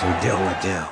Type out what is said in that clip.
So deal with deal.